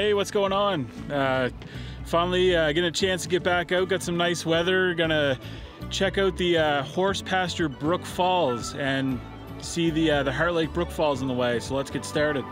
Hey, what's going on? Uh, finally uh, getting a chance to get back out, got some nice weather. Gonna check out the uh, horse pasture Brook Falls and see the, uh, the Hart Lake Brook Falls on the way. So let's get started.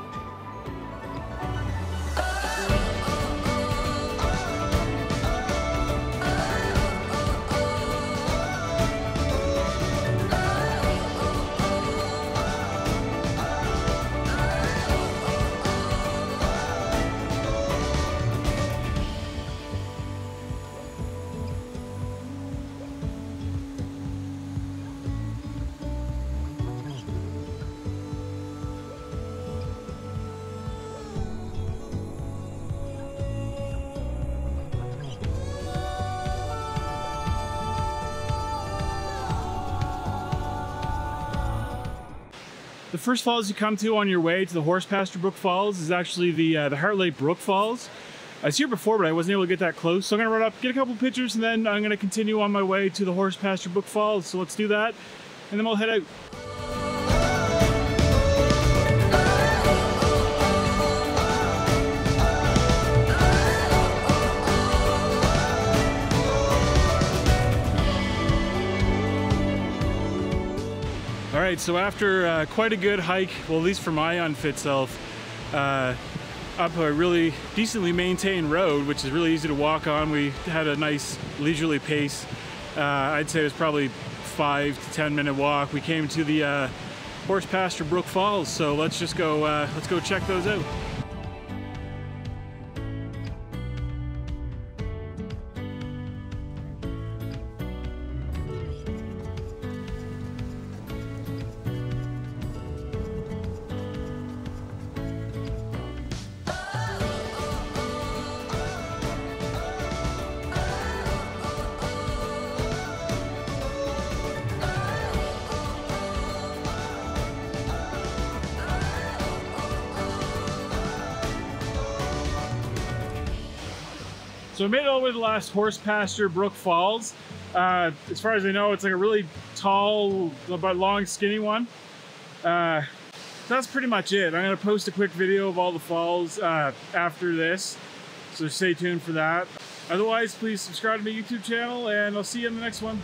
The first falls you come to on your way to the horse pasture Brook Falls is actually the uh, the Hart Lake Brook Falls. I was here before, but I wasn't able to get that close. So I'm gonna run up, get a couple pictures, and then I'm gonna continue on my way to the horse pasture Brook Falls. So let's do that, and then we'll head out. Right, so after uh, quite a good hike, well, at least for my unfit self, uh, up a really decently maintained road, which is really easy to walk on. We had a nice leisurely pace. Uh, I'd say it was probably five to 10 minute walk. We came to the uh, horse pasture Brook Falls, so let's just go, uh, let's go check those out. So we made it all the way to the last horse pasture, Brook Falls. Uh, as far as I know, it's like a really tall, but long, skinny one. Uh, that's pretty much it. I'm gonna post a quick video of all the falls uh, after this, so stay tuned for that. Otherwise, please subscribe to my YouTube channel, and I'll see you in the next one.